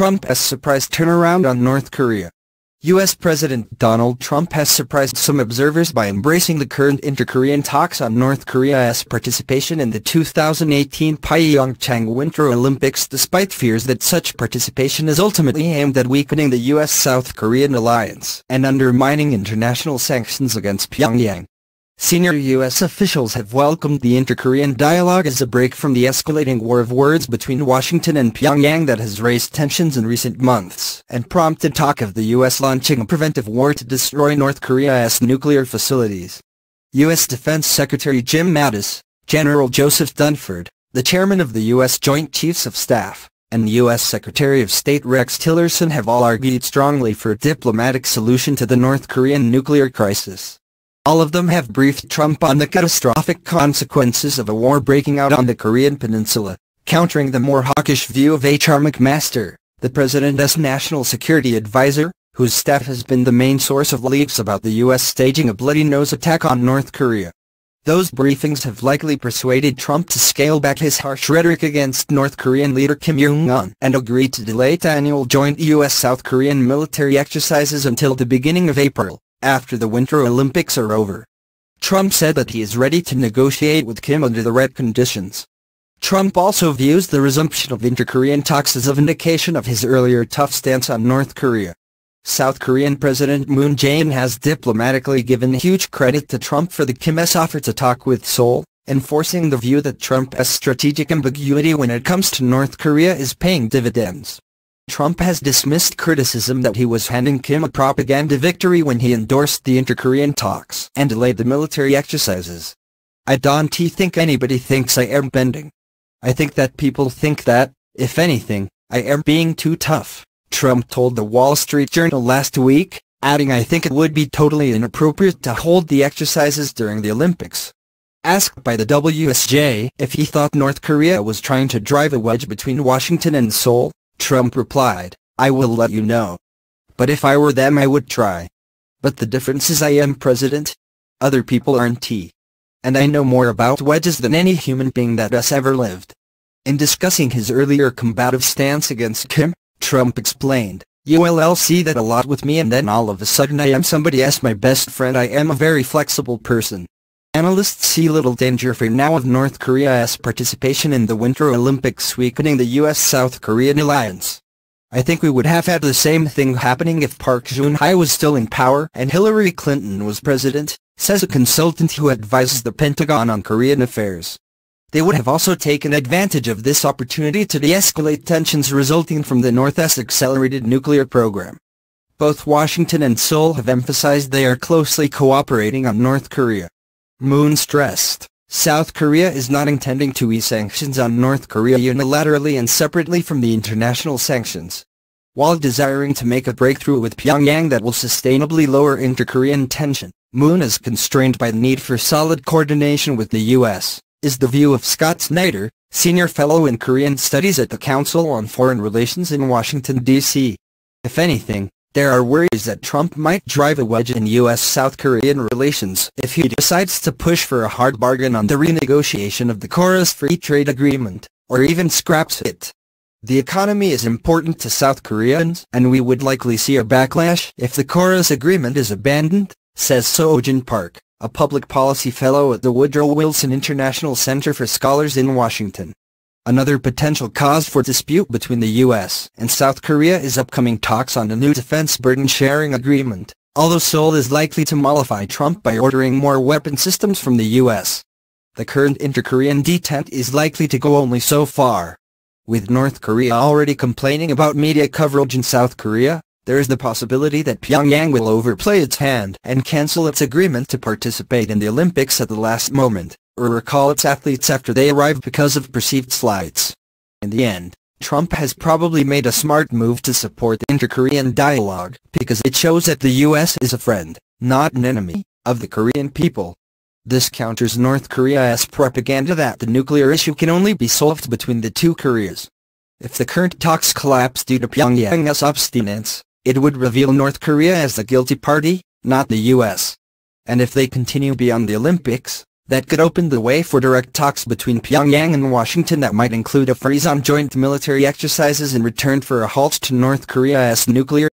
Trump has surprise turnaround on North Korea. U.S. President Donald Trump has surprised some observers by embracing the current inter-Korean talks on North Korea's participation in the 2018 Pyeongchang Winter Olympics despite fears that such participation is ultimately aimed at weakening the U.S.-South Korean alliance and undermining international sanctions against Pyongyang. Senior U.S. officials have welcomed the inter-Korean dialogue as a break from the escalating war of words between Washington and Pyongyang that has raised tensions in recent months and prompted talk of the U.S. launching a preventive war to destroy North Korea's nuclear facilities. U.S. Defense Secretary Jim Mattis, General Joseph Dunford, the chairman of the U.S. Joint Chiefs of Staff, and U.S. Secretary of State Rex Tillerson have all argued strongly for a diplomatic solution to the North Korean nuclear crisis. All of them have briefed Trump on the catastrophic consequences of a war breaking out on the Korean peninsula, countering the more hawkish view of H.R. McMaster, the president's national security advisor, whose staff has been the main source of leaks about the U.S. staging a bloody nose attack on North Korea. Those briefings have likely persuaded Trump to scale back his harsh rhetoric against North Korean leader Kim Jong-un and agree to delay annual joint U.S.-South Korean military exercises until the beginning of April after the Winter Olympics are over. Trump said that he is ready to negotiate with Kim under the right conditions. Trump also views the resumption of inter-Korean talks as a vindication of his earlier tough stance on North Korea. South Korean President Moon Jae-in has diplomatically given huge credit to Trump for the Kim's offer to talk with Seoul, enforcing the view that Trump's strategic ambiguity when it comes to North Korea is paying dividends. Trump has dismissed criticism that he was handing Kim a propaganda victory when he endorsed the inter-Korean talks and delayed the military exercises. I don't think anybody thinks I am bending. I think that people think that, if anything, I am being too tough, Trump told the Wall Street Journal last week, adding I think it would be totally inappropriate to hold the exercises during the Olympics. Asked by the WSJ if he thought North Korea was trying to drive a wedge between Washington and Seoul, Trump replied, I will let you know. But if I were them I would try. But the difference is I am president. Other people aren't T. And I know more about wedges than any human being that has ever lived. In discussing his earlier combative stance against Kim, Trump explained, You'll see that a lot with me and then all of a sudden I am somebody as my best friend I am a very flexible person. Analysts see little danger for now of North Korea's participation in the Winter Olympics weakening the U.S.-South Korean alliance. I think we would have had the same thing happening if Park Geun-hye was still in power and Hillary Clinton was president, says a consultant who advises the Pentagon on Korean affairs. They would have also taken advantage of this opportunity to de-escalate tensions resulting from the North's accelerated nuclear program. Both Washington and Seoul have emphasized they are closely cooperating on North Korea. Moon stressed, South Korea is not intending to ease sanctions on North Korea unilaterally and separately from the international sanctions. While desiring to make a breakthrough with Pyongyang that will sustainably lower inter-Korean tension, Moon is constrained by the need for solid coordination with the U.S., is the view of Scott Snyder, senior fellow in Korean studies at the Council on Foreign Relations in Washington, D.C. If anything, there are worries that Trump might drive a wedge in U.S.-South Korean relations if he decides to push for a hard bargain on the renegotiation of the KORUS free trade agreement, or even scraps it. The economy is important to South Koreans and we would likely see a backlash if the KORUS agreement is abandoned, says Sojin Park, a public policy fellow at the Woodrow Wilson International Center for Scholars in Washington. Another potential cause for dispute between the U.S. and South Korea is upcoming talks on a new defense burden-sharing agreement, although Seoul is likely to mollify Trump by ordering more weapon systems from the U.S. The current inter-Korean detente is likely to go only so far. With North Korea already complaining about media coverage in South Korea, there is the possibility that Pyongyang will overplay its hand and cancel its agreement to participate in the Olympics at the last moment or recall its athletes after they arrive because of perceived slights. In the end, Trump has probably made a smart move to support the inter-Korean dialogue because it shows that the U.S. is a friend, not an enemy, of the Korean people. This counters North Korea's propaganda that the nuclear issue can only be solved between the two Koreas. If the current talks collapse due to Pyongyang's obstinance, it would reveal North Korea as the guilty party, not the U.S. And if they continue beyond the Olympics, that could open the way for direct talks between Pyongyang and Washington that might include a freeze on joint military exercises in return for a halt to North Korea's nuclear